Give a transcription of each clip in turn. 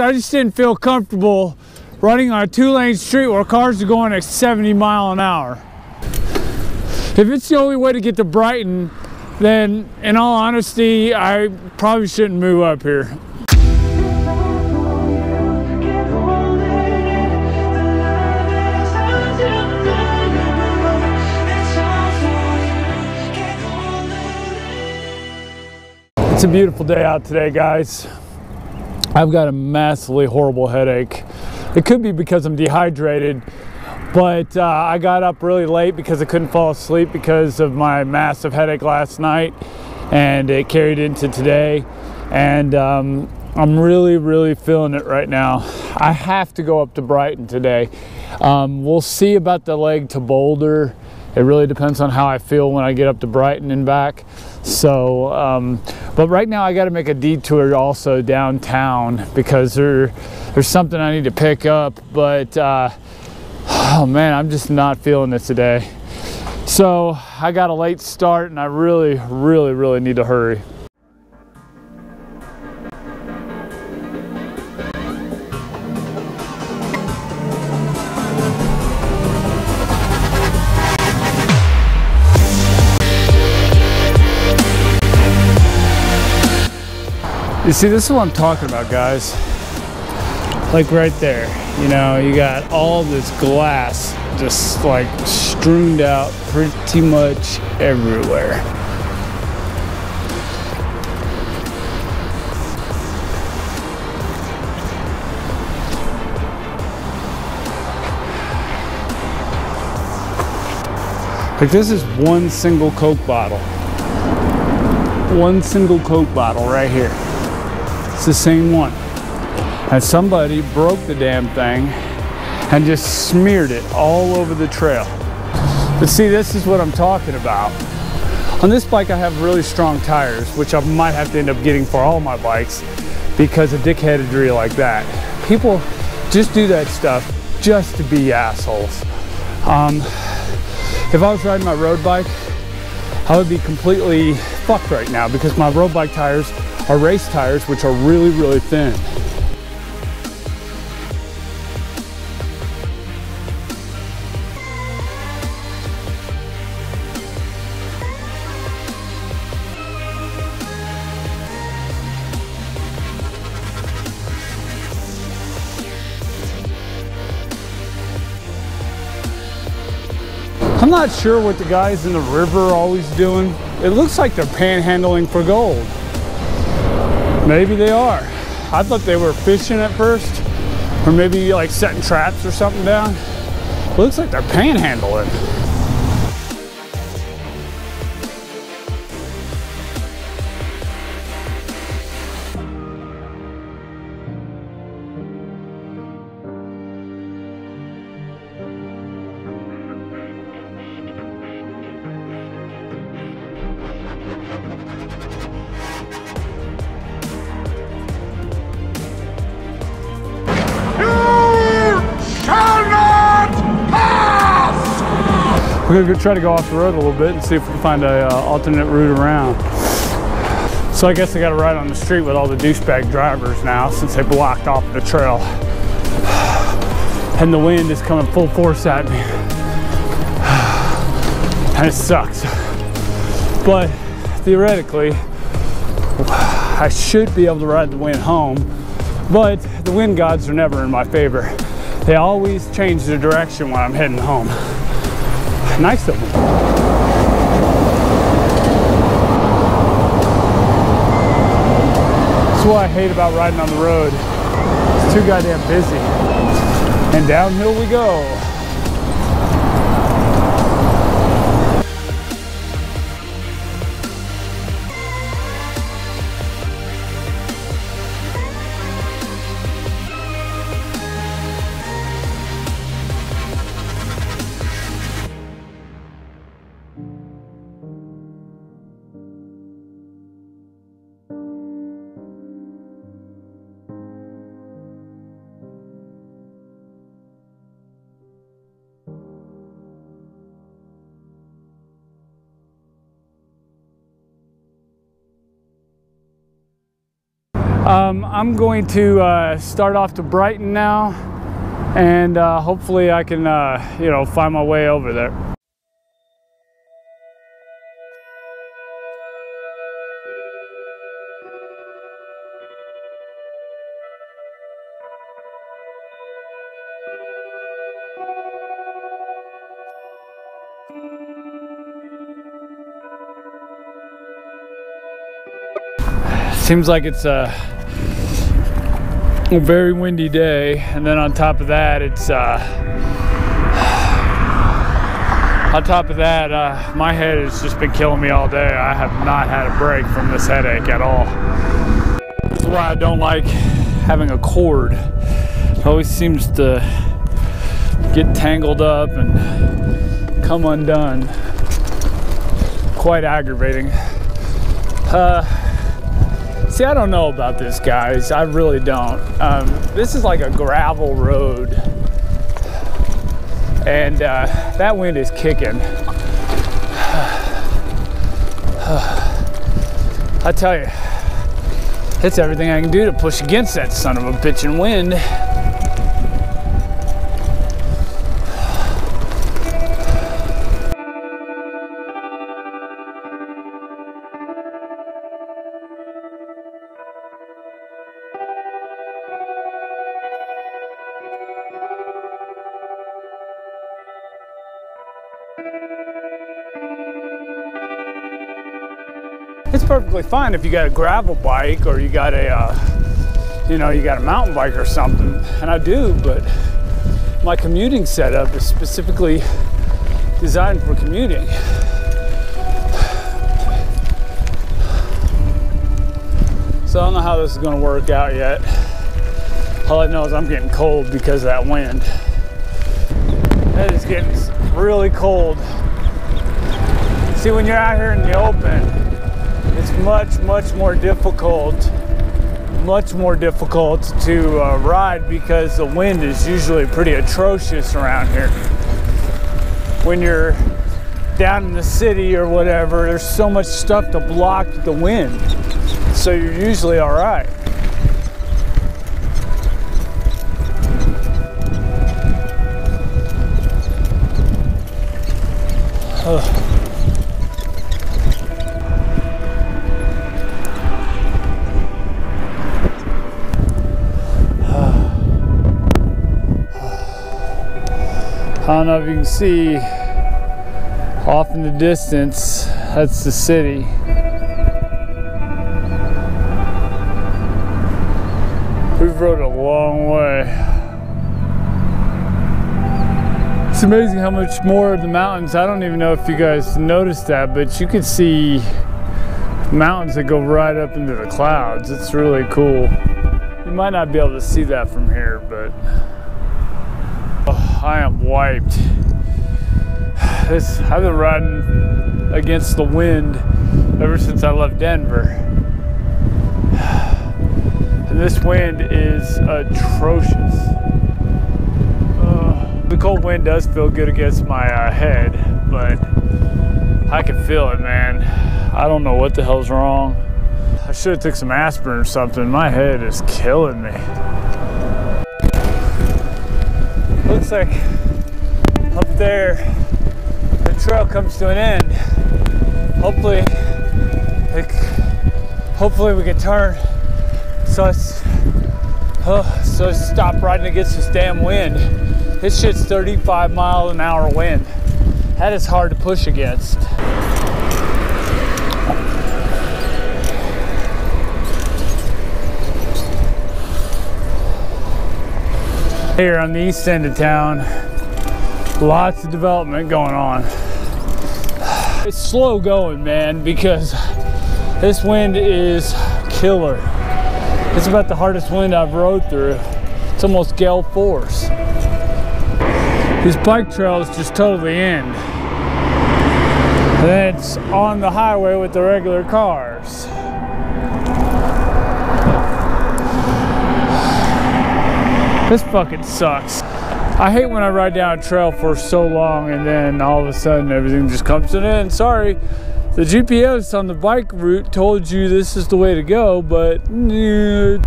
I just didn't feel comfortable running on a two-lane street where cars are going at 70 mile an hour. If it's the only way to get to Brighton, then in all honesty, I probably shouldn't move up here. It's a beautiful day out today, guys. I've got a massively horrible headache. It could be because I'm dehydrated, but uh, I got up really late because I couldn't fall asleep because of my massive headache last night, and it carried into today. And um, I'm really, really feeling it right now. I have to go up to Brighton today. Um, we'll see about the leg to Boulder. It really depends on how I feel when I get up to Brighton and back. So, um, but right now I got to make a detour also downtown because there, there's something I need to pick up. But uh, oh man, I'm just not feeling it today. So I got a late start and I really, really, really need to hurry. You see, this is what I'm talking about, guys. Like right there, you know, you got all this glass just like strewn out pretty much everywhere. Like this is one single Coke bottle. One single Coke bottle right here. It's the same one. And somebody broke the damn thing and just smeared it all over the trail. But see, this is what I'm talking about. On this bike, I have really strong tires, which I might have to end up getting for all my bikes because of dickheadedry like that. People just do that stuff just to be assholes. Um, if I was riding my road bike, I would be completely fucked right now because my road bike tires are race tires, which are really, really thin. I'm not sure what the guys in the river are always doing. It looks like they're panhandling for gold. Maybe they are. I thought they were fishing at first, or maybe like setting traps or something down. Looks like they're panhandling. We're gonna try to go off the road a little bit and see if we can find a uh, alternate route around. So I guess I gotta ride on the street with all the douchebag drivers now since they blocked off the trail. And the wind is coming full force at me. And it sucks. But theoretically, I should be able to ride the wind home, but the wind gods are never in my favor. They always change the direction when I'm heading home nice of. That's what I hate about riding on the road. It's too goddamn busy. And downhill we go. Um, I'm going to uh, start off to Brighton now, and uh, hopefully I can, uh, you know, find my way over there. Seems like it's a, a very windy day, and then on top of that, it's uh, on top of that, uh, my head has just been killing me all day. I have not had a break from this headache at all. This is why I don't like having a cord. It always seems to get tangled up and come undone. Quite aggravating. Uh, See, I don't know about this, guys. I really don't. Um, this is like a gravel road, and uh, that wind is kicking. I tell you, it's everything I can do to push against that son of a bitchin' wind. It's perfectly fine if you got a gravel bike or you got a, uh, you know, you got a mountain bike or something, and I do, but my commuting setup is specifically designed for commuting. So I don't know how this is going to work out yet. All I know is I'm getting cold because of that wind. It is getting really cold. See, when you're out here in the open, it's much, much more difficult, much more difficult to uh, ride because the wind is usually pretty atrocious around here. When you're down in the city or whatever, there's so much stuff to block the wind. So you're usually all right. Ugh. I don't know if you can see off in the distance, that's the city. We've rode a long way. It's amazing how much more of the mountains, I don't even know if you guys noticed that, but you can see mountains that go right up into the clouds. It's really cool. You might not be able to see that from here, but I am wiped. This, I've been riding against the wind ever since I left Denver. And this wind is atrocious. Uh, the cold wind does feel good against my uh, head, but I can feel it, man. I don't know what the hell's wrong. I should have took some aspirin or something. My head is killing me. Looks like up there the trail comes to an end. Hopefully, it, hopefully we can turn so it's oh, so it's stop riding against this damn wind. This shit's 35 mile an hour wind. That is hard to push against. Here on the east end of town, lots of development going on. It's slow going, man, because this wind is killer. It's about the hardest wind I've rode through. It's almost gale force. These bike trails just totally end. And it's on the highway with the regular cars. This fucking sucks. I hate when I ride down a trail for so long and then all of a sudden everything just comes to an end. Sorry, The GPS on the bike route told you this is the way to go, but it's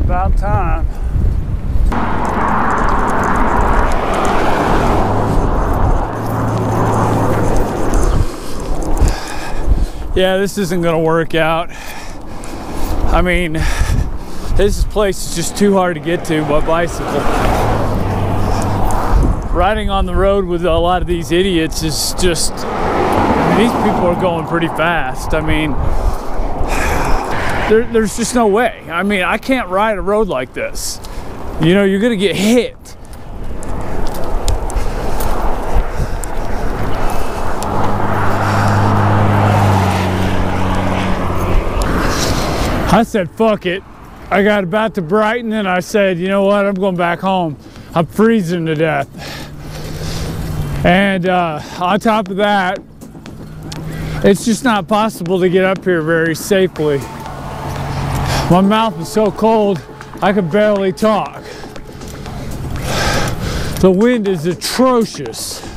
about time. Yeah, this isn't gonna work out. I mean, this place is just too hard to get to by bicycle. Riding on the road with a lot of these idiots is just, I mean, these people are going pretty fast. I mean, there, there's just no way. I mean, I can't ride a road like this. You know, you're gonna get hit. I said, fuck it. I got about to Brighton and I said, you know what, I'm going back home. I'm freezing to death. And uh, on top of that, it's just not possible to get up here very safely. My mouth is so cold, I could barely talk. The wind is atrocious.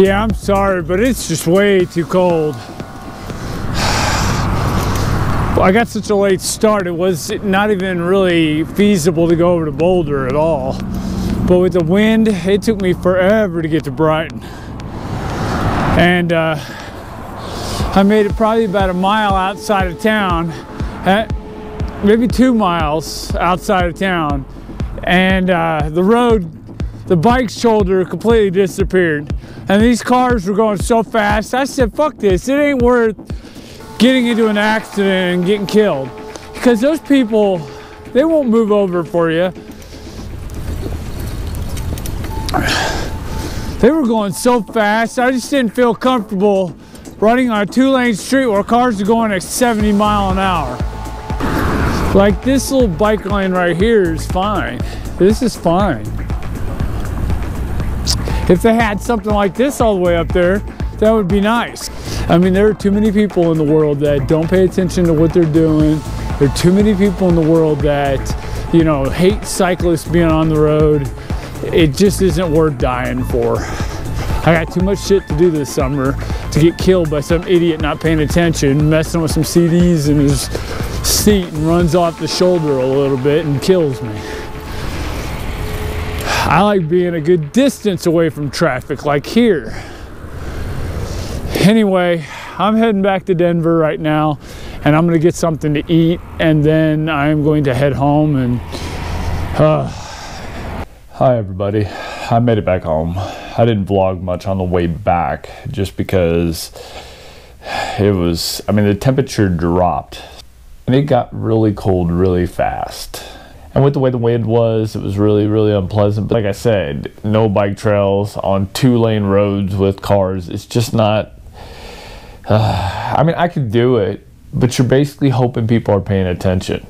Yeah, I'm sorry, but it's just way too cold. I got such a late start, it was not even really feasible to go over to Boulder at all. But with the wind, it took me forever to get to Brighton. And uh, I made it probably about a mile outside of town, maybe two miles outside of town. And uh, the road, the bike shoulder completely disappeared and these cars were going so fast. I said, fuck this. It ain't worth getting into an accident and getting killed. Because those people, they won't move over for you. They were going so fast. I just didn't feel comfortable running on a two lane street where cars are going at 70 mile an hour. Like this little bike lane right here is fine. This is fine. If they had something like this all the way up there, that would be nice. I mean, there are too many people in the world that don't pay attention to what they're doing. There are too many people in the world that, you know, hate cyclists being on the road. It just isn't worth dying for. I got too much shit to do this summer to get killed by some idiot not paying attention, messing with some CDs in his seat and runs off the shoulder a little bit and kills me. I like being a good distance away from traffic, like here. Anyway, I'm heading back to Denver right now, and I'm gonna get something to eat, and then I'm going to head home and. Uh... Hi, everybody. I made it back home. I didn't vlog much on the way back just because it was, I mean, the temperature dropped and it got really cold really fast. And with the way the wind was, it was really, really unpleasant. But like I said, no bike trails on two lane roads with cars. It's just not. Uh, I mean, I could do it, but you're basically hoping people are paying attention.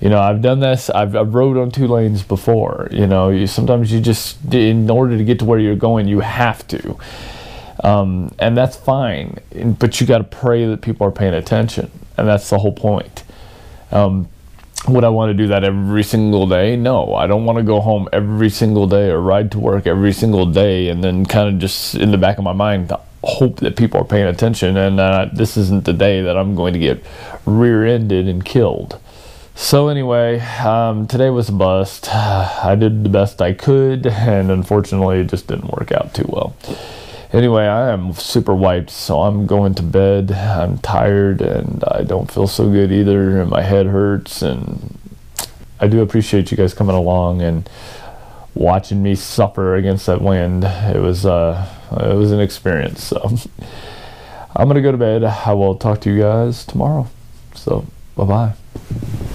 You know, I've done this. I've, I've rode on two lanes before. You know, you, sometimes you just, in order to get to where you're going, you have to. Um, and that's fine. But you got to pray that people are paying attention. And that's the whole point. Um, would I want to do that every single day? No, I don't want to go home every single day or ride to work every single day and then kind of just in the back of my mind hope that people are paying attention and uh, this isn't the day that I'm going to get rear-ended and killed. So anyway, um, today was a bust. I did the best I could and unfortunately it just didn't work out too well. Anyway, I am super wiped, so I'm going to bed. I'm tired and I don't feel so good either, and my head hurts. And I do appreciate you guys coming along and watching me suffer against that wind. It was uh, it was an experience. So I'm gonna go to bed. I will talk to you guys tomorrow. So bye bye.